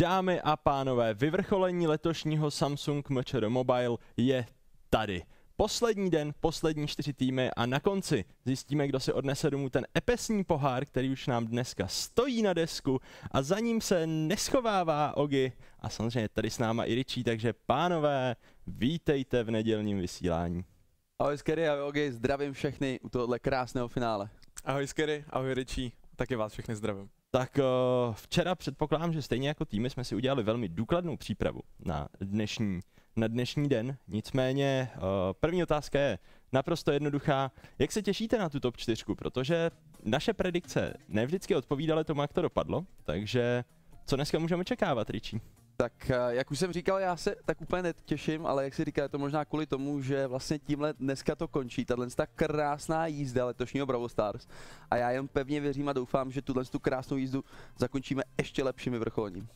Dámy a pánové, vyvrcholení letošního Samsung MČR Mobile je tady. Poslední den, poslední čtyři týmy a na konci zjistíme, kdo si odnese domů ten epesní pohár, který už nám dneska stojí na desku a za ním se neschovává Ogi a samozřejmě tady s náma i Richie, takže pánové, vítejte v nedělním vysílání. Ahoj Skery, ahoj Ogi, zdravím všechny u tohohle krásného finále. Ahoj Skery, ahoj Richie, taky vás všechny zdravím. Tak uh, včera předpokládám, že stejně jako týmy jsme si udělali velmi důkladnou přípravu na dnešní, na dnešní den. Nicméně uh, první otázka je naprosto jednoduchá. Jak se těšíte na tu top 4? Protože naše predikce nevždycky odpovídaly tomu, jak to dopadlo. Takže co dneska můžeme čekávat, Richie? Tak eh, jak už jsem říkal, já se tak úplně netěším, ale jak si říká, je to možná kvůli tomu, že vlastně tímhle dneska to končí, tahle ta krásná jízda letošního Bravo Stars. A já jen pevně věřím a doufám, že tuhle tu krásnou jízdu zakončíme ještě lepším vyvrcholením.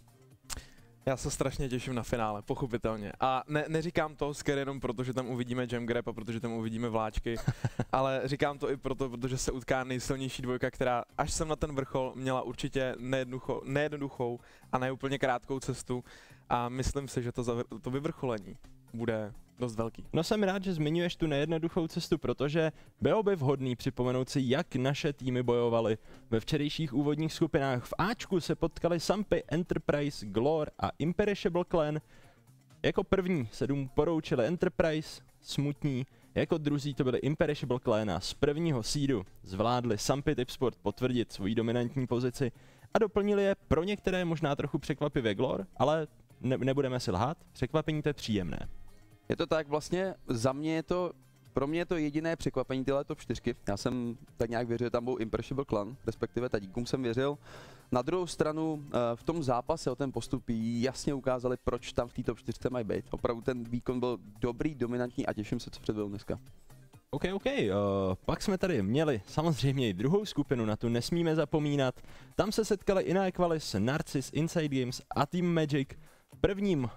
Já se strašně těším na finále, pochopitelně. A ne, neříkám to Scare jenom proto, že tam uvidíme Jam Grab a protože tam uvidíme vláčky, ale říkám to i proto, protože se utká nejsilnější dvojka, která až jsem na ten vrchol měla určitě nejednoduchou, nejednoduchou a neúplně krátkou cestu a myslím si, že to, to vyvrcholení bude dost velký. No jsem rád, že zmiňuješ tu nejednoduchou cestu, protože bylo by vhodný připomenout si, jak naše týmy bojovaly. Ve včerejších úvodních skupinách v Ačku se potkali Sampy, Enterprise, Glor a Imperishable Clan. Jako první se dům poroučili Enterprise, smutní, jako druzí to byly Imperishable Clan a z prvního sídu zvládli Sampy Tipsport potvrdit svoji dominantní pozici a doplnili je pro některé možná trochu překvapivě Glor, ale ne- nebudeme si lhát, překvapení to je příjemné. Je to tak, vlastně za mě je to pro mě je to jediné překvapení tyhle top 4. Já jsem tak nějak věřil, že tam byl Imperishable Clan, respektive Tadíkům jsem věřil. Na druhou stranu eh, v tom zápase o ten postup jasně ukázali, proč tam v té top 4 mají být. Opravdu ten výkon byl dobrý, dominantní a těším se, co předvedl dneska. OK, OK, uh, pak jsme tady měli samozřejmě i druhou skupinu, na tu nesmíme zapomínat. Tam se setkali Ina Equalis, Narcis, Inside Games a Team Magic. Prvním uh,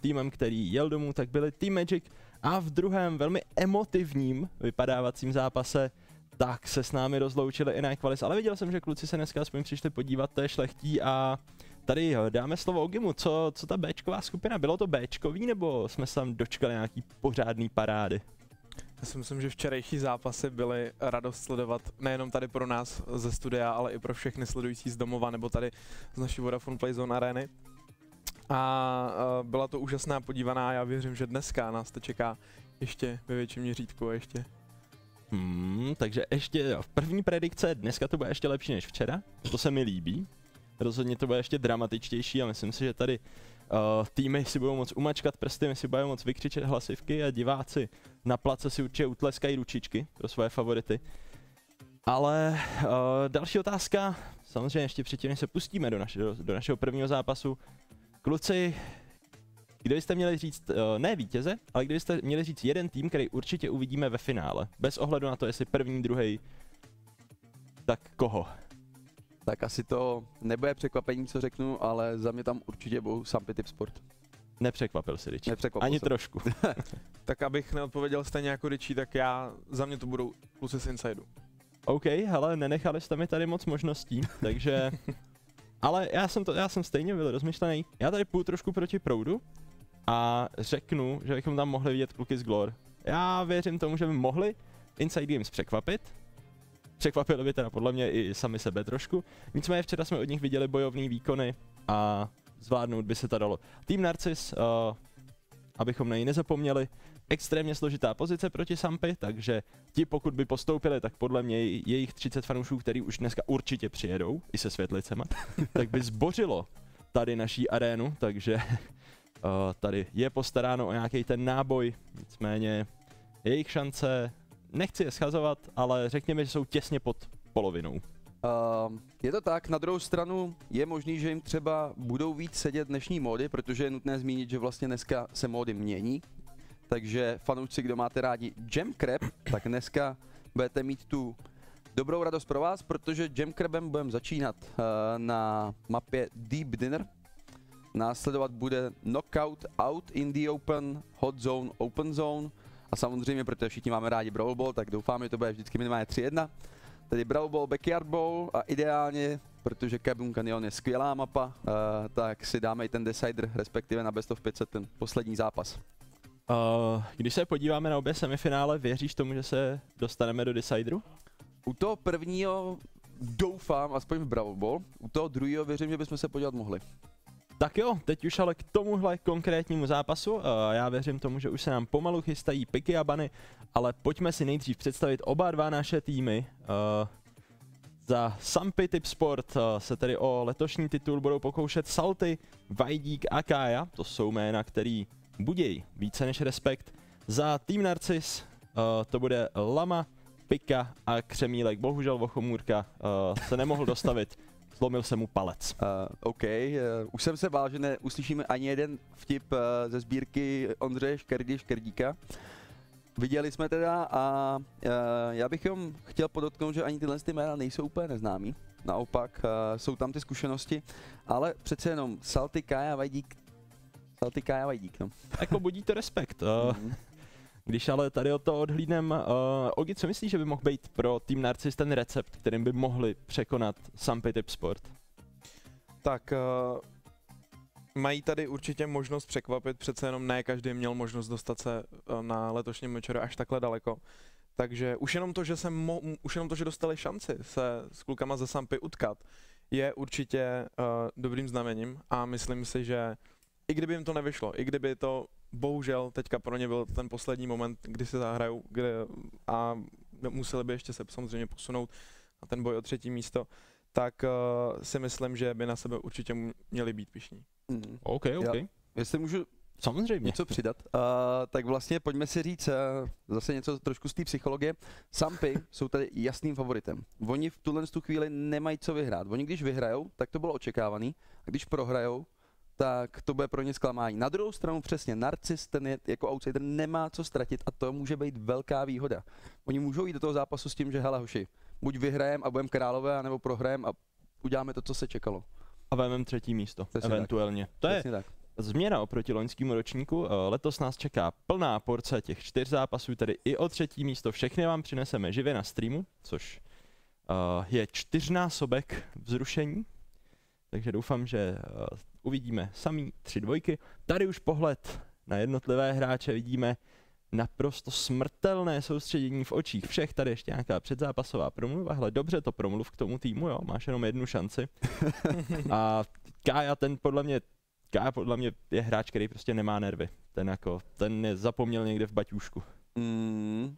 týmem, který jel domů, tak byli Team Magic a v druhém velmi emotivním vypadávacím zápase tak se s námi rozloučili i na Equalis, ale viděl jsem, že kluci se dneska aspoň přišli podívat, to je šlechtí a tady dáme slovo Ogimu, co, co ta Bčková skupina, bylo to Bčkový nebo jsme se tam dočkali nějaký pořádný parády? Já si myslím, že včerejší zápasy byly radost sledovat nejenom tady pro nás ze studia, ale i pro všechny sledující z domova nebo tady z naší Vodafone Playzone arény. A byla to úžasná podívaná, já věřím, že dneska nás to čeká ještě ve větším měřítku a ještě Hmm, takže ještě v první predikce, dneska to bude ještě lepší než včera, to se mi líbí. Rozhodně to bude ještě dramatičtější a myslím si, že tady uh, týmy si budou moc umačkat prsty, my si budeme moc vykřičet hlasivky a diváci na place si určitě utleskají ručičky pro svoje favority. Ale uh, další otázka, samozřejmě ještě předtím, než se pustíme do, naše, do, do našeho prvního zápasu. Kluci, kdybyste měli říct, uh, ne vítěze, ale kdybyste měli říct jeden tým, který určitě uvidíme ve finále, bez ohledu na to, jestli první, druhý, tak koho? Tak asi to nebude překvapení, co řeknu, ale za mě tam určitě budou Sampy Tip Sport. Nepřekvapil si Richie. Nepřekvapil Ani jsem. trošku. tak abych neodpověděl stejně jako Richie, tak já, za mě to budou kluci z Insideu. OK, hele, nenechali jste mi tady moc možností, takže... Ale já jsem, to, já jsem stejně byl rozmyšlený. Já tady půjdu trošku proti proudu a řeknu, že bychom tam mohli vidět kluky z Glor. Já věřím tomu, že by mohli Inside Games překvapit. Překvapili by teda podle mě i sami sebe trošku. Nicméně včera jsme od nich viděli bojovné výkony a zvládnout by se to dalo. Tým Narcis, uh, abychom na ní nezapomněli, extrémně složitá pozice proti Sampy, takže ti pokud by postoupili, tak podle mě jejich 30 fanoušů, který už dneska určitě přijedou, i se světlicema, tak by zbořilo tady naší arénu, takže uh, tady je postaráno o nějaký ten náboj, nicméně jejich šance, nechci je schazovat, ale řekněme, že jsou těsně pod polovinou. Uh, je to tak, na druhou stranu je možný, že jim třeba budou víc sedět dnešní módy, protože je nutné zmínit, že vlastně dneska se módy mění. Takže fanoušci, kdo máte rádi Jam Crab, tak dneska budete mít tu dobrou radost pro vás, protože Jam Crabem budeme začínat uh, na mapě Deep Dinner. Následovat bude Knockout Out in the Open, Hot Zone, Open Zone. A samozřejmě, protože všichni máme rádi Brawl Ball, tak doufám, že to bude vždycky minimálně 3-1 tedy Brawl Ball, Backyard Ball a ideálně, protože Kabum Canyon je skvělá mapa, uh, tak si dáme i ten Decider, respektive na Best of 500 ten poslední zápas. Uh, když se podíváme na obě semifinále, věříš tomu, že se dostaneme do Decideru? U toho prvního doufám, aspoň v Brawl Ball, u toho druhého věřím, že bychom se podívat mohli. Tak jo, teď už ale k tomuhle konkrétnímu zápasu. Uh, já věřím tomu, že už se nám pomalu chystají piky a bany, ale pojďme si nejdřív představit oba dva naše týmy. Uh, za Sampy Tip Sport uh, se tedy o letošní titul budou pokoušet Salty, Vajdík a Kája. To jsou jména, který budějí více než respekt. Za tým Narcis to bude Lama, Pika a Křemílek. Bohužel Vochomůrka se nemohl dostavit. Zlomil se mu palec. Uh, OK, uh, už jsem se bál, že neuslyšíme ani jeden vtip uh, ze sbírky Ondřeje Škerdy Škerdíka. Viděli jsme teda a uh, já bych jenom chtěl podotknout, že ani tyhle ty jména nejsou úplně neznámí. Naopak uh, jsou tam ty zkušenosti, ale přece jenom Salty, Kaja, Vajdík, Salty, Kaja, Vajdík, no. Jako budí to respekt. Uh, Mhm. Když ale tady od toho odhlídnem, uh, Ogi, co myslíš, že by mohl být pro tým Narcis ten recept, kterým by mohli překonat Sampy Tip Sport? Tak uh, mají tady určitě možnost překvapit, přece jenom ne každý měl možnost dostat se uh, na letošním večeru až takhle daleko. Takže už jenom to, že se mo- už jenom to, že dostali šanci se s klukama ze Sampy utkat, je určitě uh, dobrým znamením a myslím si, že i kdyby jim to nevyšlo, i kdyby to bohužel teďka pro ně byl ten poslední moment, kdy se zahrajou kde, a museli by ještě se samozřejmě posunout na ten boj o třetí místo, tak uh, si myslím, že by na sebe určitě měli být pišní. Mhm. OK, OK. Jo. Jestli můžu Samozřejmě. něco přidat, uh, tak vlastně pojďme si říct uh, zase něco trošku z té psychologie. Sampy jsou tady jasným favoritem. Oni v tuhle tu chvíli nemají co vyhrát. Oni když vyhrajou, tak to bylo očekávaný. A když prohrajou, tak to bude pro ně zklamání. Na druhou stranu přesně, Narcis, ten je jako outsider, nemá co ztratit a to může být velká výhoda. Oni můžou jít do toho zápasu s tím, že hele hoši, buď vyhrajem a budeme králové, anebo prohrajem a uděláme to, co se čekalo. A vemem třetí místo, Přesně tak. eventuálně. To je Přesně tak. změna oproti loňskému ročníku. Eh, Letos nás čeká plná porce těch čtyř zápasů, tedy i o třetí místo. Všechny vám přineseme živě na streamu, což eh, je čtyřnásobek vzrušení. Takže doufám, že eh, uvidíme samý tři dvojky. Tady už pohled na jednotlivé hráče vidíme naprosto smrtelné soustředění v očích všech. Tady ještě nějaká předzápasová promluva. Hele, dobře to promluv k tomu týmu, jo, máš jenom jednu šanci. A Kája, ten podle mě, Kája podle mě je hráč, který prostě nemá nervy. Ten jako, ten je zapomněl někde v baťůšku. Mm,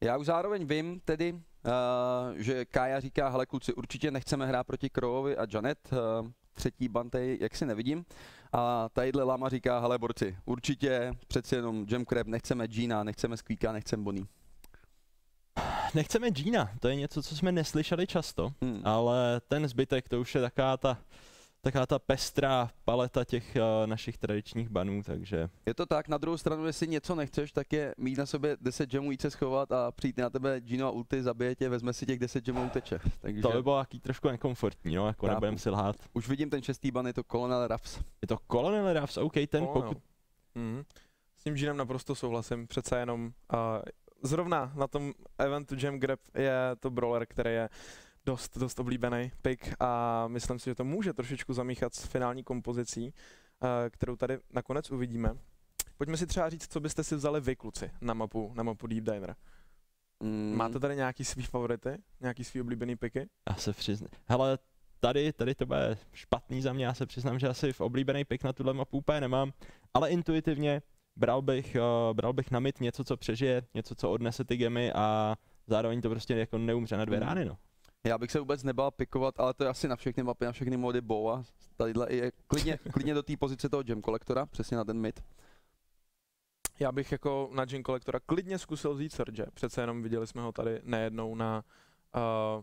já už zároveň vím tedy, uh, že Kája říká, hele kluci, určitě nechceme hrát proti Krovovi a Janet, uh, třetí bantej, jak si nevidím. A tadyhle Lama říká, hele borci, určitě přeci jenom Jam Crab, nechceme Gina, nechceme Squeaka, nechceme Bonnie. Nechceme Gina, to je něco, co jsme neslyšeli často, Hmm. ale ten zbytek, to už je taková ta, taková ta pestrá paleta těch uh, našich tradičních banů, takže Je to tak, na druhou stranu, jestli něco nechceš, tak je mít na sobě 10 gemů, jít se schovat a přijít na tebe Gino a ulti, zabije tě, vezme si těch 10 gemů, uteče. Takže to by bylo jaký trošku nekomfortní, no, jako nebudem si lhát. už vidím ten šestý ban, je to Colonel Ruffs. Je to Colonel Ruffs, OK, ten Colonel. pokud, Mhm. S tím Jeanem naprosto souhlasím, přece jenom uh, zrovna na tom eventu Jam Grab je to brawler, který je dost, dost oblíbený pick a myslím si, že to může trošičku zamíchat s finální kompozicí, uh, kterou tady nakonec uvidíme. Pojďme si třeba říct, co byste si vzali vy, kluci, na mapu, na mapu Deep Diver. Mm, Máte tady nějaký svý favority, nějaký svý oblíbený picky? já se přiznám, hele, tady, tady to bude špatný za mě, já se přiznám, že asi v oblíbený pick na tuhle mapu úplně nemám, ale intuitivně bral bych, uh, bral bych na mid něco, co přežije, něco, co odnese ty gemy a zároveň to prostě jako neumře na dvě Hmm. rány, no. Já bych se vůbec nebál pikovat, ale to je asi na všechny mapy, na všechny mody boa. Tadyhle i je klidně, klidně do té pozice toho gem kolektora, přesně na ten mid. Já bych jako na Gin Collectora klidně zkusil vzít Surge, přece jenom viděli jsme ho tady nejednou na, uh,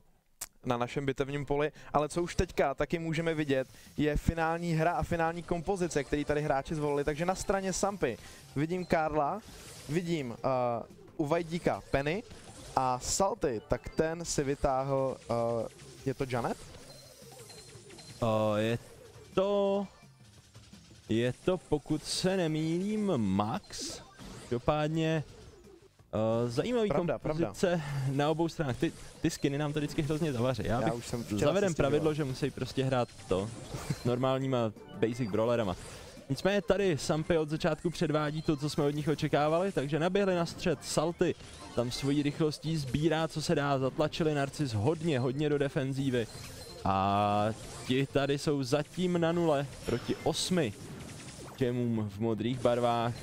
na našem bitevním poli, ale co už teďka taky můžeme vidět, je finální hra a finální kompozice, který tady hráči zvolili, takže na straně Sampy vidím Karla, vidím uh, u Vajdíka Penny a Salty, tak ten si vytáhl, uh, je to Janet? Uh, je to... Je to, pokud se nemýlím, Max. Dopádně Uh, zajímavý Pravda, kompozice na obou stranách. Ty, ty skiny nám to vždycky hrozně zavaří. Já, Já už jsem zavedem pravidlo, že musí prostě hrát to s normálníma basic brawlerama. Nicméně tady Sampy od začátku předvádí to, co jsme od nich očekávali, takže naběhli na střed Salty, tam svojí rychlostí sbírá, co se dá, zatlačili Narcis hodně, hodně do defenzívy. A ti tady jsou zatím na nule proti osmi těmům v modrých barvách.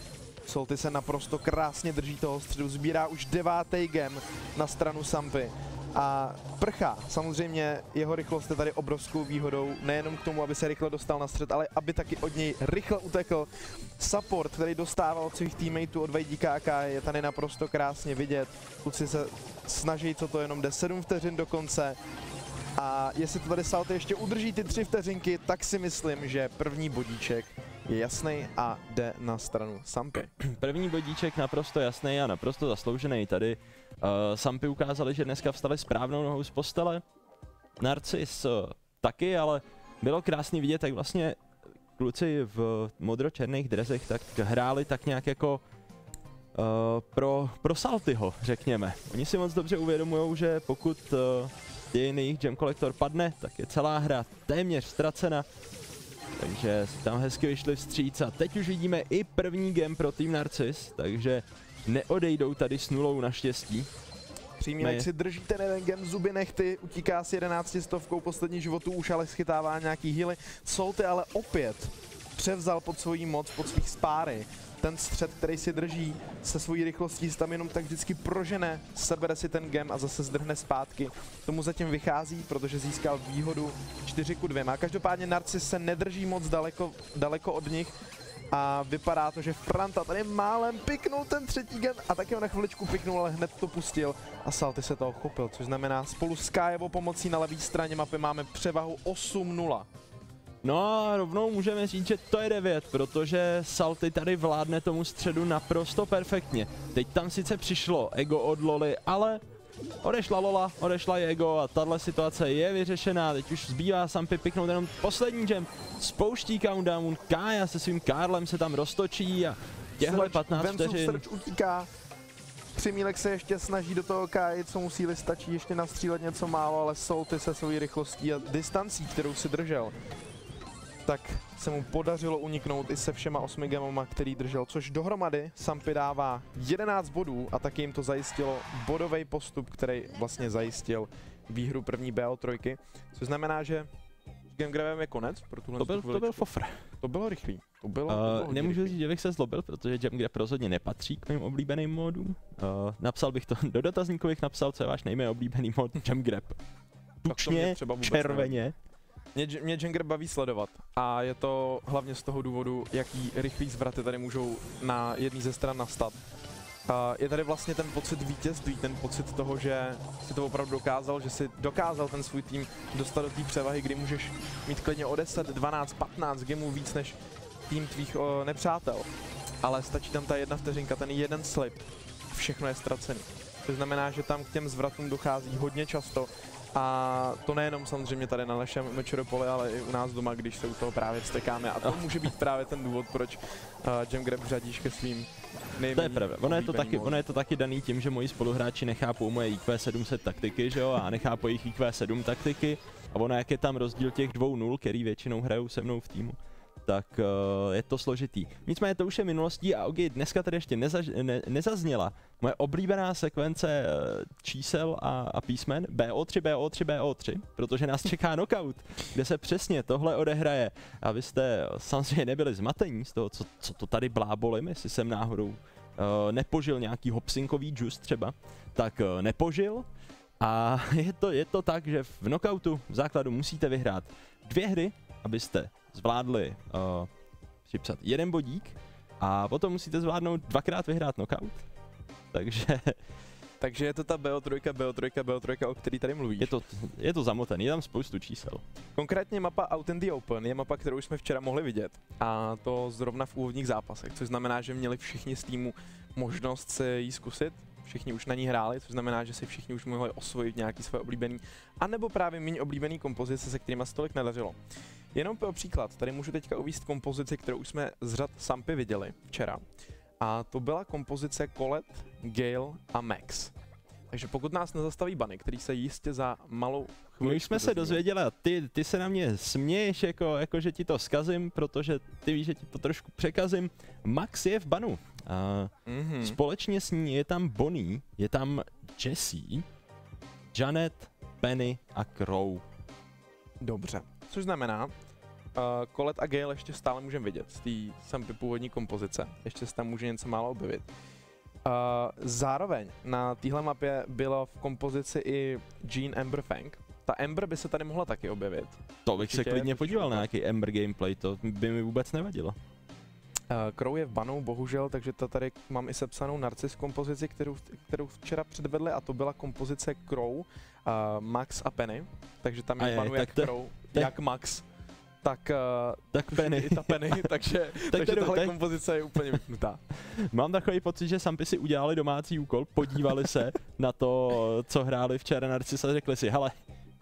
Solty se naprosto krásně drží toho středu, sbírá už devátý gem na stranu Sampy. A prchá, samozřejmě jeho rychlost je tady obrovskou výhodou, nejenom k tomu, aby se rychle dostal na střed, ale aby taky od něj rychle utekl. Support, který dostával od svých teammateů od VDKK, je tady naprosto krásně vidět. Kluci se snaží, co to jenom jde, 7 vteřin do konce. A jestli to tady Salty ještě udrží ty tři vteřinky, tak si myslím, že první bodíček je jasný a jde na stranu Sampy. První bodíček naprosto jasný a naprosto zasloužený. Tady uh, Sampy ukázali, že dneska vstali správnou nohou z postele. Narcis uh, taky, ale bylo krásný vidět, jak vlastně kluci v modro-černých drezech tak hráli tak nějak jako uh, pro, pro Saltyho, řekněme. Oni si moc dobře uvědomují, že pokud uh, jejich jejich Gem Collector padne, tak je celá hra téměř ztracena. Takže tam hezky vyšli vstříc a teď už vidíme i první gem pro tým Narcis, takže neodejdou tady s nulou naštěstí. Přímínek Ne. si drží ten jeden gem, zuby nechty, utíká s 11 stovkou poslední životů, už ale schytává nějaký healy. Solty ale opět převzal pod svojí moc, pod svých spáry. Ten střed, který si drží se svojí rychlostí, tam jenom tak vždycky prožene, sebere si ten gem a zase zdrhne zpátky. Tomu zatím vychází, protože získal výhodu 4 ku 2. Každopádně Narcis se nedrží moc daleko, daleko od nich, a vypadá to, že Franta tady málem piknul ten třetí gen a taky ho na chviličku piknul, ale hned to pustil a Salty se toho chopil, což znamená spolu s Kajevou pomocí na levé straně mapy máme převahu 8-0. No a rovnou můžeme říct, že to je 9, protože Salty tady vládne tomu středu naprosto perfektně. Teď tam sice přišlo ego od Loli, ale odešla Lola, odešla i ego a tahle situace je vyřešená. Teď už zbývá Sampy piknout jenom poslední gem. Spouští countdown, Kája se svým Karlem se tam roztočí a těhle Srč, 15 Vemsův vteřin. srč utíká. Přimílek se ještě snaží do toho kájit, co mu síly stačí ještě nastřílet něco málo, ale Solty se svojí rychlostí a distancí, kterou si držel, tak se mu podařilo uniknout i se všema osmi gemama, který držel, což dohromady Sampy dává 11 bodů a taky jim to zajistilo bodový postup, který vlastně zajistil výhru první BO3, což znamená, že s Gamegravem je konec pro tuhle To byl, to byl fofr. to bylo rychlý. To bylo, to bylo Uh, nemůžu říct, že bych se zlobil, protože Jam Grab rozhodně nepatří k mým oblíbeným modům. Uh, napsal bych to do dotazníku, bych napsal, co je váš nejméně oblíbený mod Jam Grab. Tučně, červeně. Mě, mě Jenger baví sledovat a je to hlavně z toho důvodu, jaký rychlý zvraty tady můžou na jedné ze stran nastat. A je tady vlastně ten pocit vítězství, ten pocit toho, že si to opravdu dokázal, že si dokázal ten svůj tým dostat do té převahy, kdy můžeš mít klidně o 10, 12, 15 gemů víc než tým tvých o, nepřátel. Ale stačí tam ta jedna vteřinka, ten jeden slip, všechno je ztracený. To znamená, že tam k těm zvratům dochází hodně často a to nejenom samozřejmě tady na našem Metropoli, ale i u nás doma, když se u toho právě vstekáme. A to může být právě ten důvod, proč uh, Jam Grab řadíš ke svým To je pravda. Ono je to, taky, ono je to taky daný tím, že moji spoluhráči nechápou moje IQ 700 taktiky, že jo, a nechápou jejich IQ 7 taktiky. A ono, jak je tam rozdíl těch dvou nul, který většinou hrajou se mnou v týmu, tak uh, je to složitý. Nicméně to už je minulostí a Ogi, dneska tady ještě nezaž, ne, nezazněla moje oblíbená sekvence uh, čísel a, a písmen BO3, BO3, BO3, protože nás čeká knockout, kde se přesně tohle odehraje. A vy jste eh, samozřejmě nebyli zmatení z toho, co, co to tady blábolím, jestli jsem náhodou uh, nepožil nějaký hopsinkový džus třeba, tak uh, nepožil. A je to, je to tak, že v knockoutu v základu musíte vyhrát dvě hry, abyste zvládli uh, připsat jeden bodík a potom musíte zvládnout dvakrát vyhrát knockout. Takže Takže je to ta BO3, BO3, BO3, o který tady mluvíš. je to, je to zamotaný, je tam spoustu čísel. Konkrétně mapa Out in the Open je mapa, kterou jsme včera mohli vidět. A to zrovna v úvodních zápasech, což znamená, že měli všichni z týmu možnost se jí zkusit. Všichni už na ní hráli, což znamená, že si všichni už mohli osvojit nějaký své oblíbený, anebo právě méně oblíbený kompozice, se kterými se tolik nedařilo. Jenom pro příklad, tady můžu teďka uvíct kompozici, kterou už jsme z řad Sampy viděli včera. a to byla kompozice Colette, Gale a Max. Takže pokud nás nezastaví bany, který se jistě za malou chvíli... My už jsme se dozvěděli a ty, ty se na mě směješ, jako, jako že ti to skazím, protože ty víš, že ti to trošku překazím. Max je v banu. A Mm-hmm. společně s ní je tam Bonnie, je tam Jessie, Janet, Penny a Crow. Dobře. Což znamená, uh, Colette a Gale ještě stále můžeme vidět z té sampy původní kompozice. Ještě se tam může něco málo objevit. Uh, zároveň na téhle mapě bylo v kompozici i Jean Amber Fang. Ta Amber by se tady mohla taky objevit. To bych se Určitě, klidně protože podíval na nějaký Ember gameplay, to by mi vůbec nevadilo. Uh, Crow je v banu, bohužel, takže to tady mám i sepsanou Narcis kompozici, kterou, kterou včera předvedli a to byla kompozice Crow, uh, Max a Penny. Takže tam je v banu jak to- Crow, to- jak Max, tak, uh, Tak Penny, i ta Penny, takže, takže to- tahle tak- kompozice je úplně vypnutá. mám takový pocit, že Sampy si udělali domácí úkol, podívali se na to, co hráli včera Narcis a řekli si, hele,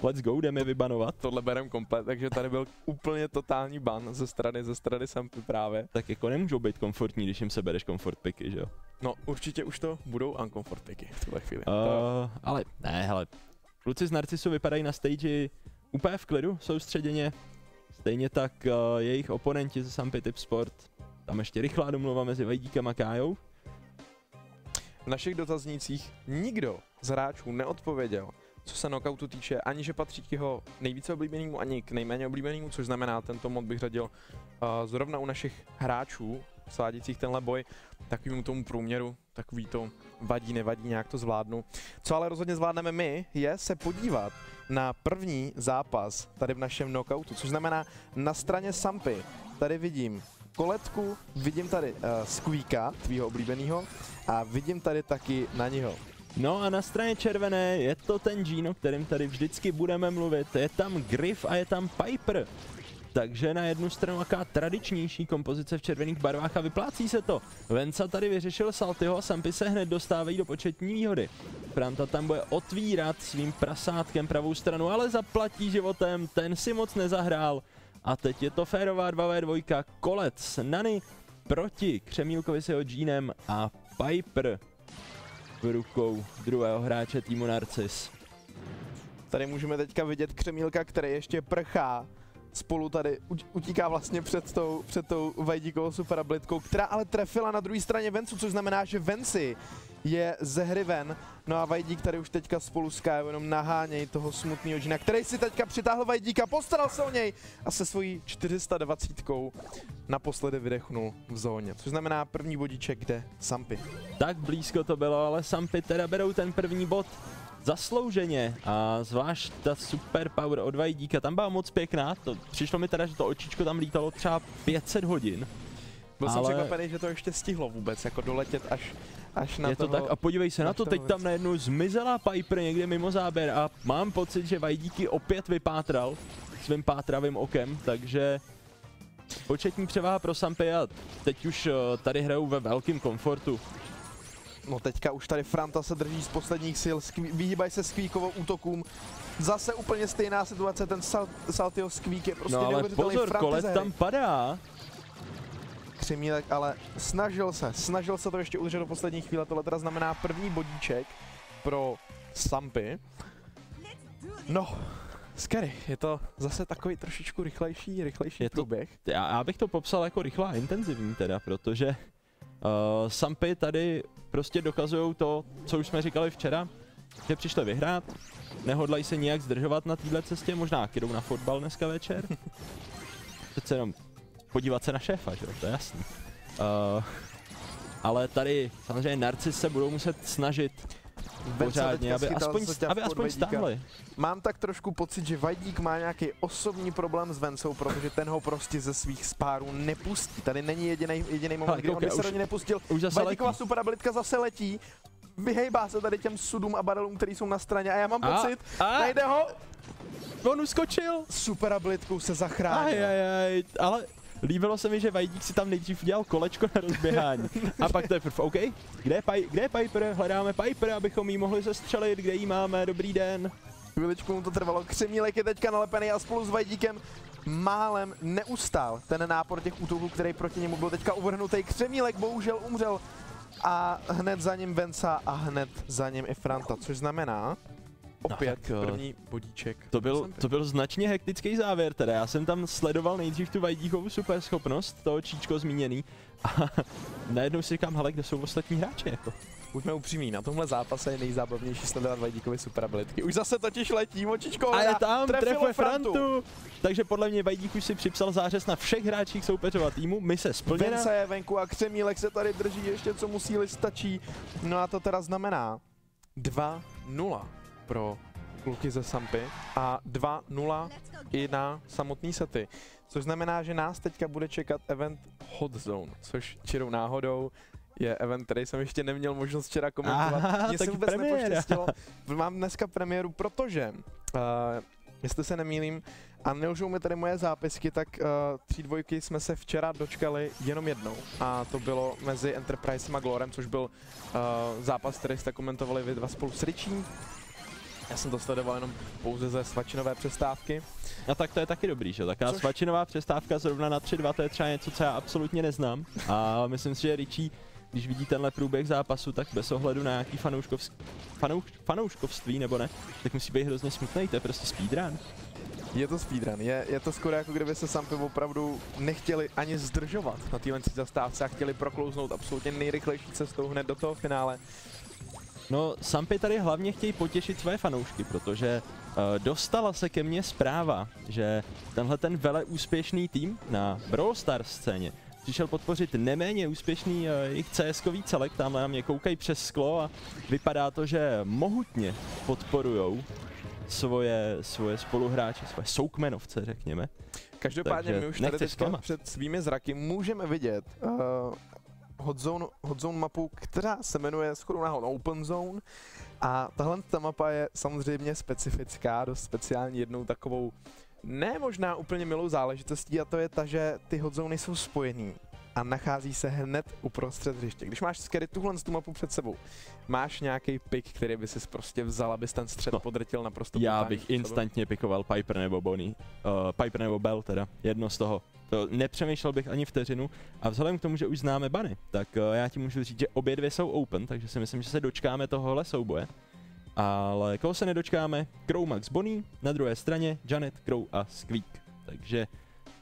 let's go, jdeme vybanovat. Tohle berem komplet, takže tady byl úplně totální ban ze strany, ze strany Sampy právě. Tak jako nemůžou být komfortní, když jim sebereš komfort picky, že jo? No určitě už to budou uncomfort picky v tuhle chvíli. To- Uh, ale ne, hele, kluci z Narcisu vypadají na stage úplně v klidu, soustředěně. Stejně tak uh, jejich oponenti ze Sampy Tip Sport. Tam ještě rychlá domluva mezi Vajdíkem a Kájou. V našich dotaznících nikdo z hráčů neodpověděl, co se knockoutu týče, ani že patří k jeho nejvíce oblíbenému, ani k nejméně oblíbenému, což znamená, tento mod bych řadil uh, zrovna u našich hráčů svádících tenhle boj takovému tomu průměru, takový to vadí, nevadí, nějak to zvládnu. Co ale rozhodně zvládneme my, je se podívat na první zápas tady v našem knockoutu, což znamená na straně Sampy. Tady vidím koletku, vidím tady uh, Squeaka, tvýho oblíbeného, a vidím tady taky na něho. No a na straně červené je to ten Gino, o kterým tady vždycky budeme mluvit. Je tam Griff a je tam Piper. Takže na jednu stranu jaká tradičnější kompozice v červených barvách a vyplácí se to. Venca tady vyřešil Saltyho a Sampy se hned dostávají do početní výhody. Franta tam bude otvírat svým prasátkem pravou stranu, ale zaplatí životem, ten si moc nezahrál. A teď je to férová 2v2, Kolec, Nany proti Křemílkovi s jeho Jeanem a Piper v rukou druhého hráče týmu Narcis. Tady můžeme teďka vidět Křemílka, který ještě prchá spolu tady ut- utíká vlastně před tou, před tou Vajdíkovou superabilitkou, která ale trefila na druhé straně Vencu, což znamená, že Venci je ze hry ven. No a Vajdík tady už teďka spolu s Kajou jenom naháněj toho smutného žina, který si teďka přitáhl Vajdíka, postaral se o něj a se svojí 420 naposledy vydechnul v zóně. Což znamená první bodíček jde Sampy. Tak blízko to bylo, ale Sampy teda berou ten první bod zaslouženě a zvlášť ta super power od Vajdíka, tam byla moc pěkná, to přišlo mi teda, že to očičko tam lítalo třeba 500 hodin. Byl jsem Ale- překvapený, že to ještě stihlo vůbec, jako doletět až, až na je to toho... tak a podívej se na to, teď tam najednou zmizela Piper někde mimo záběr a mám pocit, že Vajdíky opět vypátral svým pátravým okem, takže početní převaha pro Sampy a teď už eh, tady hrajou ve velkém komfortu. No teďka už tady Franta se drží z posledních sil, vyhýbají se Skvíkovou útokům. Zase úplně stejná situace, ten sal, Saltyho Skvík je prostě No ale pozor, Kolet tam padá. Křemílek ale snažil se, snažil se to ještě udržet do poslední chvíle, tohle teda znamená první bodíček pro Sampy. No, Scary, je to zase takový trošičku rychlejší, rychlejší Je to- průběh. Já, já bych to popsal jako rychlá a intenzivní teda, protože uh, Sampy tady prostě dokazují to, co už jsme říkali včera, že přišli vyhrát, nehodlají se nijak zdržovat na této cestě, možná jdou na fotbal dneska večer. Přece jenom podívat se na šéfa, že to je jasný. Uh, ale tady samozřejmě Narcis se budou muset snažit pořádně, aby aspoň, aby aspoň stáhli. Mám tak trošku pocit, že Vajdík má nějaký osobní problém s Vencou, protože ten ho prostě ze svých spárů nepustí. Tady není jediný jediný moment, kdy on koukej, by se už- do něj nepustil. Už zase Vajdíková letí. superabilitka zase letí, vyhejbá se tady těm sudům a barelům, který jsou na straně a já mám A- pocit, a- najde ho, On uskočil! superabilitkou se zachránil. Aj, aj, aj, ale líbilo se mi, že Vajdík si tam nejdřív udělal kolečko na rozběhání. A pak to je prv, OK, kde je, Pi- kde je Piper? Hledáme Piper, abychom jí mohli zestřelit, kde jí máme, dobrý den. Chviličku mu to trvalo, Křemílek je teďka nalepený a spolu s Vajdíkem málem neustál ten nápor těch útoků, který proti němu byl teďka uvrhnutý. Křemílek bohužel umřel a hned za ním Venca a hned za ním i Franta, což znamená opět tak, eh, první bodíček. To byl, to byl značně hektický závěr teda, já jsem tam sledoval nejdřív tu Vajdíchovu superschopnost, toho Číčko zmíněný, a najednou si říkám, hele, kde jsou ostatní hráči, jako. Buďme upřímní, na tomhle zápase je nejzábavnější sledovat Vajdíkovi super abilitky. Už zase totiž letí, močičko A je tam, trefuje Frantu. Frantu. Takže podle mě Vajdík už si připsal zářez na všech hráčích soupeřova týmu, mise splněna. Vence je venku a Křemílek se tady drží ještě, co mu síly stačí. No a to teda znamená 2-0 pro kluky ze Sampy a 2-0 i na samotný sety. Což znamená, že nás teďka bude čekat event Hot Zone, což čirou náhodou je event, který jsem ještě neměl možnost včera komentovat. Mně se vůbec premiéra. nepoštěstilo. Mám dneska premiéru, protože, uh, jestli se nemýlím, a nelžou mi tady moje zápisky, tak uh, tří dvojky jsme se včera dočkali jenom jednou. A to bylo mezi Enterprisem a Glorem, což byl uh, zápas, který jste komentovali vy dva spolu s Richím. Já jsem to sledoval jenom pouze ze svačinové přestávky. A tak to je taky dobrý, že? Taková Což- svačinová přestávka zrovna na 3-2, to je třeba něco, co já absolutně neznám. A myslím si, že Richie, když vidí tenhle průběh zápasu, tak bez ohledu na nějaký fanouškovsk... fanouš... fanouškovství nebo ne, tak musí být hrozně smutný, to je prostě speedrun. Je to speedrun, je, je to skoro jako kdyby se Sampy opravdu nechtěli ani zdržovat na téhle zastávce a chtěli proklouznout absolutně nejrychlejší cestou hned do toho finále. No, Sampy tady hlavně chtějí potěšit své fanoušky, protože uh, dostala se ke mně zpráva, že tenhle ten vele úspěšný tým na Brawl Stars scéně přišel podpořit neméně úspěšný uh, jejich CS-kový celek, tamhle na mě koukají přes sklo a vypadá to, že mohutně podporujou svoje, svoje spoluhráče, svoje soukmenovce, řekněme. Každopádně Takže my už tady teďka před svými zraky můžeme vidět uh, hot, zone, hot Zone mapu, která se jmenuje shodou náhod Open Zone. A tahle ta mapa je samozřejmě specifická, dost speciální jednou takovou ne možná úplně milou záležitostí a to je ta, že ty hot zóny jsou spojený a nachází se hned uprostřed hřiště. Když máš Scary tuhle tu mapu před sebou, máš nějaký pick, který by si prostě vzal, abys ten střed No. podrtil naprosto Já bych instantně pikoval Piper nebo Bonnie. Uh, Piper nebo Bell teda, jedno z toho. To nepřemýšlel bych ani vteřinu. A vzhledem k tomu, že už známe Bany, tak uh, já ti můžu říct, že obě dvě jsou open, takže si myslím, že se dočkáme tohohle souboje. Ale koho se nedočkáme? Crow Max Bonnie, na druhé straně Janet, Crow a Squeak. Takže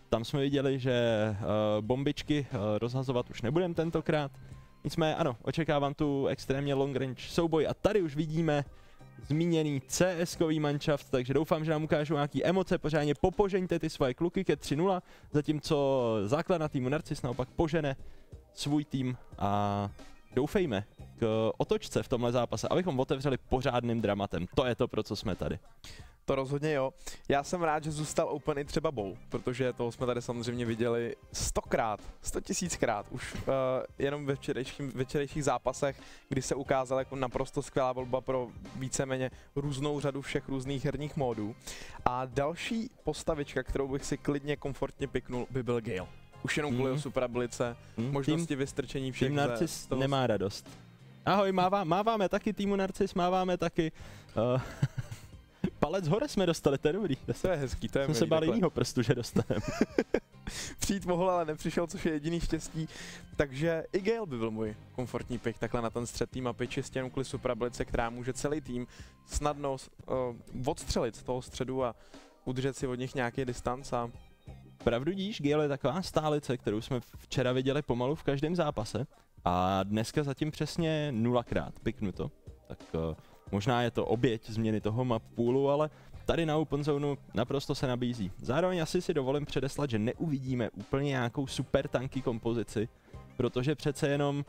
tam jsme viděli, že uh, bombičky uh, rozhazovat už nebudeme tentokrát. Nicméně ano, očekávám tu extrémně long range souboj a tady už vidíme zmíněný CS-kový manšaft, takže doufám, že nám ukážou nějaký emoce, pořádně popožeňte ty svoje kluky ke 3-0, zatímco základna týmu Narcis naopak požene svůj tým a doufejme k otočce v tomhle zápase, abychom otevřeli pořádným dramatem. To je to, pro co jsme tady. To rozhodně jo. Já jsem rád, že zůstal open i třeba Bow, protože toho jsme tady samozřejmě viděli stokrát, sto tisíckrát už uh, jenom ve včerejších, včerejších zápasech, kdy se ukázal jako naprosto skvělá volba pro víceméně různou řadu všech různých herních módů. A další postavička, kterou bych si klidně komfortně piknul, by byl Gale. Už jenom kvůli mm. superabilice, Hm, možnosti vystrčení všech tým Narcis nemá radost. Ahoj, mává, máváme taky týmu Narcis, máváme taky. Uh, palec hore jsme dostali, to je dobrý. To je hezký, to je Jsem se bál jinýho prstu, že dostaneme. Přijít mohl, ale nepřišel, což je jediný štěstí. Takže i Gale by byl můj komfortní pick takhle na ten střed tým mapy, čistě jenom kvůli superabilice, která může celý tým snadno uh, odstřelit z toho středu a udržet si od nich nějaký distanc a Pravdu díš, Gale je taková stálice, kterou jsme včera viděli pomalu v každém zápase. A dneska zatím přesně nulakrát piknuto. Tak uh, možná je to oběť změny toho map poolu, ale tady na Open Zone naprosto se nabízí. Zároveň asi si dovolím předeslat, že neuvidíme úplně nějakou super tanky kompozici, protože přece jenom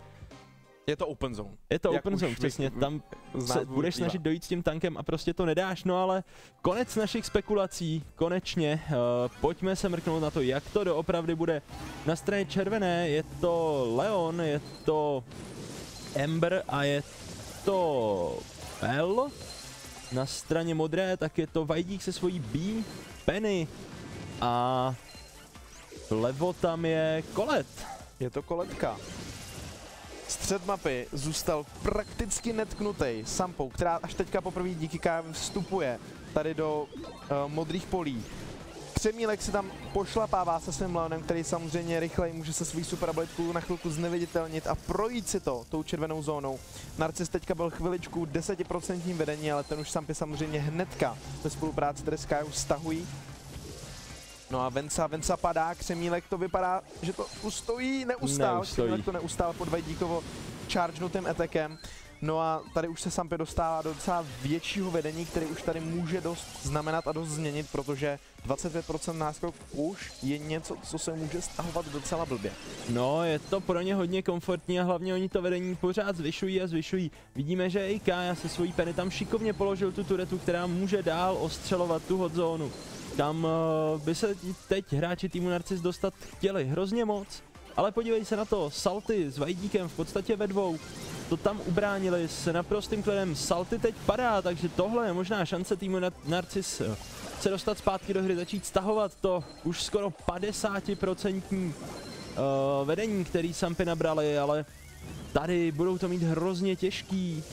je to open zone. je to Jak Open Zone, přesně, vy- tam se budeš snažit dojít s tím tankem a prostě to nedáš, no ale konec našich spekulací, konečně, uh, pojďme se mrknout na to, jak to doopravdy bude. Na straně červené je to Leon, je to Ember a je to Bell. Na straně modré tak je to Vajdík se svojí B, Penny a vlevo tam je Kolet. Je to koletka. Střed mapy zůstal prakticky netknutý Sampou, která až teďka poprvé díky KM vstupuje tady do uh, modrých polí. Křemílek si tam pošlapává se svým Leonem, který samozřejmě rychleji může se svůj super abilitku na chvilku zneviditelnit a projít si to tou červenou zónou. Narcis teďka byl chviličku 10% vedení, ale ten už Sampy samozřejmě hnedka ve spolupráci tady s Kajou stahují. No a Venca, Venca padá, Křemílek to vypadá, že to ustojí, neustál, Neustojí. Křemílek to neustál pod Vajdíkovo chargenutým etekem. No a tady už se Sampy dostává do docela většího vedení, který už tady může dost znamenat a dost změnit, protože 25% náskok už je něco, co se může stahovat docela blbě. No, je to pro ně hodně komfortní a hlavně oni to vedení pořád zvyšují a zvyšují. Vidíme, že i Kaja se svojí peny tam šikovně položil tu turetu, která může dál ostřelovat tu hot zónu. Tam uh, by se teď hráči týmu Narcis dostat chtěli hrozně moc, ale podívej se na to, Salty s Vajdíkem v podstatě ve dvou, to tam ubránili s naprostým klidem. Salty teď padá, takže tohle je možná šance týmu Na- Narcis eh, se dostat zpátky do hry, začít stahovat to už skoro 50% uh, vedení, který Sampy nabrali, ale tady budou to mít hrozně těžký.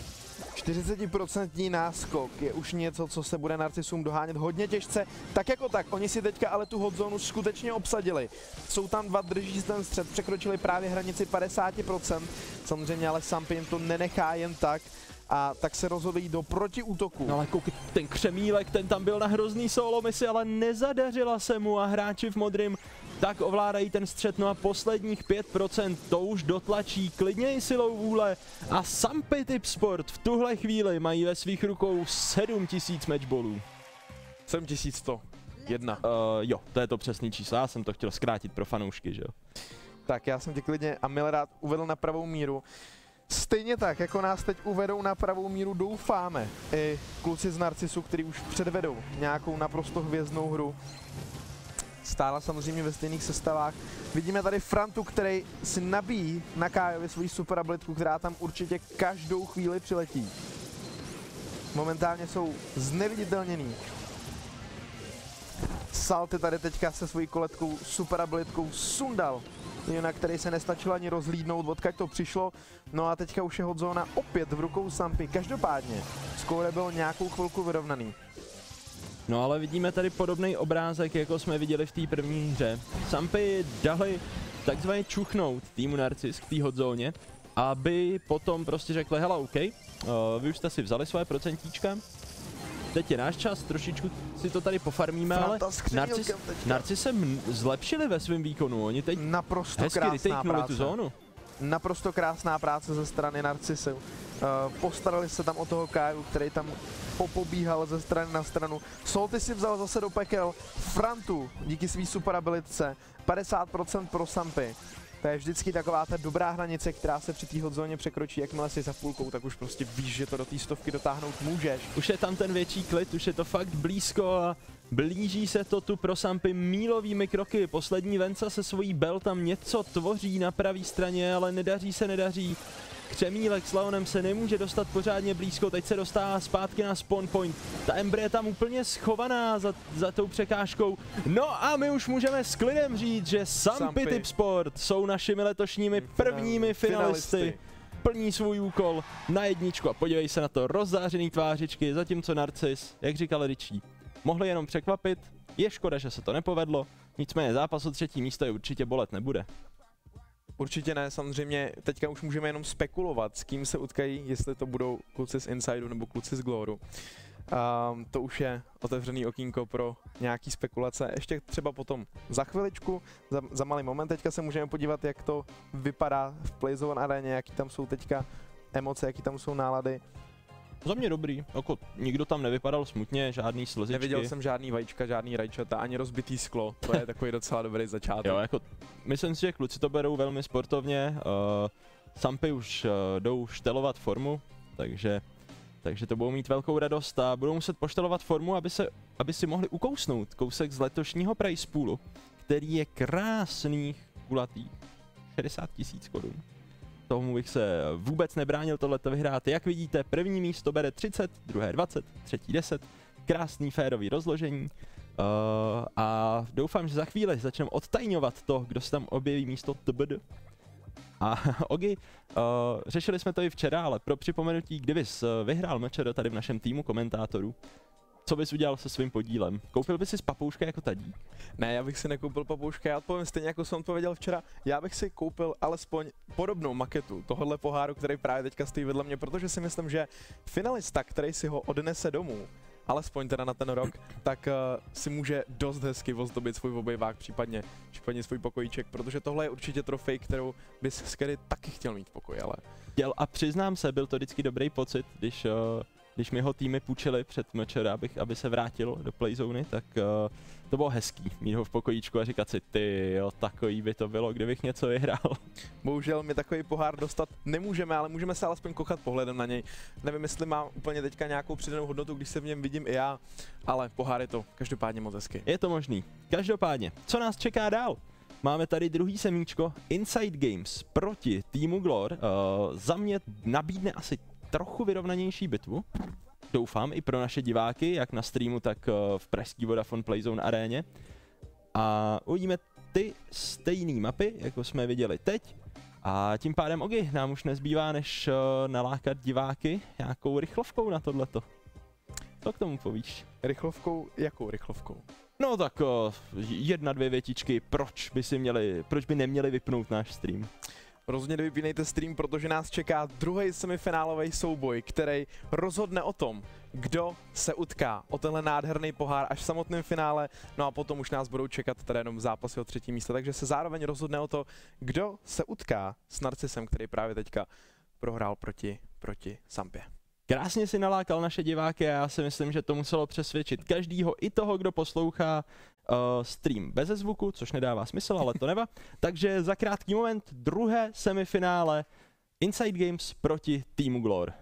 40% náskok je už něco, co se bude Narcisům dohánět hodně těžce. Tak jako tak, oni si teďka ale tu hot zónu skutečně obsadili. Jsou tam dva, drží ten střed, překročili právě hranici 50%. Samozřejmě ale Sampy jim to nenechá jen tak a tak se rozhodují do protiútoku. No ale koukej, ten křemílek, ten tam byl na hrozný solo misi, ale nezadařila se mu a hráči v modrým tak ovládají ten střed, no a posledních 5% to už dotlačí klidně i silou vůle a Sampy Tip Sport v tuhle chvíli mají ve svých rukou 7000 matchballů. 7100. Jedna. Uh, jo, to je to přesný číslo, já jsem to chtěl zkrátit pro fanoušky, že jo. Tak já jsem tě klidně a Milrad uvedl na pravou míru. Stejně tak, jako nás teď uvedou na pravou míru, doufáme i kluci z Narcisu, který už předvedou nějakou naprosto hvězdnou hru. Stála samozřejmě ve stejných sestavách. Vidíme tady Frantu, který si nabíjí na Kájovi svoji super abilitku, která tam určitě každou chvíli přiletí. Momentálně jsou zneviditelněný. Salty tady teďka se svojí koletkou, super abilitkou sundal na který se nestačil ani rozhlídnout, odkud to přišlo. No a teďka už je hodzona opět v rukou Sampy. Každopádně, skóre byl nějakou chvilku vyrovnaný. No ale vidíme tady podobný obrázek, jako jsme viděli v té první hře. Sampy dali takzvaně čuchnout týmu Narcis k té hotzóně, aby potom prostě řekli, hele OK, uh, vy už jste si vzali svoje procentíčka, teď je náš čas, trošičku si to tady pofarmíme, ale Narcis, teďka. Narcis se zlepšili ve svém výkonu, oni teď Naprosto hezky krásná retakenuli tu práce. zónu. Naprosto krásná práce ze strany Narcisu. Uh, postarali se tam o toho Káju, který tam popobíhal ze strany na stranu. Solty si vzal zase do pekel Frantu díky svý super abilitce. 50% pro Sampy. To je vždycky taková ta dobrá hranice, která se při té hodzóně překročí, jakmile si za půlkou, tak už prostě víš, že to do té stovky dotáhnout můžeš. Už je tam ten větší klid, už je to fakt blízko a blíží se to tu pro Sampy mílovými kroky. Poslední Venca se svojí bel tam něco tvoří na pravé straně, ale nedaří se, nedaří. Křemílek s Leonem se nemůže dostat pořádně blízko, teď se dostává zpátky na spawn point. Ta Embre je tam úplně schovaná za, za tou překážkou. No a my už můžeme s klidem říct, že Sampy. Tip Sport jsou našimi letošními prvními finalisty plní svůj úkol na jedničku a podívej se na to, rozzářený tvářičky, zatímco Narcis, jak říkal Richie, mohli jenom překvapit, je škoda, že se to nepovedlo, nicméně zápas o třetí místo je určitě bolet nebude. Určitě ne, samozřejmě teďka už můžeme jenom spekulovat, s kým se utkají, jestli to budou kluci z Insideu nebo kluci z Gloru. Um, to už je otevřený okýnko pro nějaký spekulace. Ještě třeba potom za chviličku, za, za malý moment, teďka se můžeme podívat, jak to vypadá v Playzone aréně, jaký tam jsou teďka emoce, jaký tam jsou nálady. Za mě dobrý, jako nikdo tam nevypadal smutně, žádný slzičky. Neviděl jsem žádný vajíčka, žádný rajčata, ani rozbitý sklo. To je takový docela dobrý začátek. Jo, jako, myslím si, že kluci to berou velmi sportovně, uh, Sampy už uh, jdou štelovat formu, takže, takže to budou mít velkou radost a budou muset poštelovat formu, aby, se, aby si mohli ukousnout kousek z letošního prize poolu, který je krásných kulatých 60 tisíc korun. Tomu bych se vůbec nebránil tohleto vyhrát. Jak vidíte, první místo bere 30, druhé 20, třetí 10. Krásný férový rozložení. Uh, a doufám, že za chvíli začneme odtajňovat to, kdo se tam objeví místo TBD. A Ogi, uh, řešili jsme to i včera, ale pro připomenutí, kdybys uh, vyhrál mečer tady v našem týmu komentátorů, co bys udělal se svým podílem? Koupil bys si z papouška jako tadí? Ne, já bych si nekoupil papouška, já odpovím stejně jako jsem odpověděl včera. Já bych si koupil alespoň podobnou maketu tohohle poháru, který právě teďka stojí vedle mě, protože si myslím, že finalista, který si ho odnese domů, alespoň teda na ten rok, tak uh, si může dost hezky ozdobit svůj obejvák, případně, případně svůj pokojíček, protože tohle je určitě trofej, kterou bys Scary taky chtěl mít v pokoji, ale Chtěl a přiznám se, byl to vždycky dobrý pocit, když, uh, když mi ho týmy půjčili před mečer, abych, aby se vrátil do playzony, tak uh, to bylo hezký mít ho v pokojíčku a říkat si, ty jo, takový by to bylo, kdybych něco vyhrál. bohužel my takový pohár dostat nemůžeme, ale můžeme se alespoň kochat pohledem na něj. Nevím, jestli má úplně teďka nějakou přidanou hodnotu, když se v něm vidím i já, ale pohár je to každopádně moc hezky. Je to možný. Každopádně, co nás čeká dál? Máme tady druhý semíčko Inside Games proti týmu Glor. Uh, za mě nabídne asi trochu vyrovnanější bitvu. Doufám i pro naše diváky, jak na streamu, tak uh, v pražský Vodafone Playzone aréně. A uvidíme ty stejné mapy, jako jsme viděli teď. A tím pádem, Ogi, nám už nezbývá, než uh, nalákat diváky nějakou rychlovkou na tohleto. Co k tomu povíš? Rychlovkou, jakou rychlovkou? No tak uh, jedna, dvě větičky, proč by si měli, proč by neměli vypnout náš stream? Rozhodně nevypínejte stream, protože nás čeká druhý semifinálový souboj, který rozhodne o tom, kdo se utká o tenhle nádherný pohár až v samotném finále, no a potom už nás budou čekat teda jenom zápasy o třetí místo, takže se zároveň rozhodne o to, kdo se utká s Narcisem, který právě teďka prohrál proti, proti Sampě. Krásně si nalákal naše diváky a já si myslím, že to muselo přesvědčit každýho, i toho, kdo poslouchá uh, stream bez zvuku, což nedává smysl, ale to neva. Takže za krátký moment druhé semifinále Inside Games proti týmu Glor.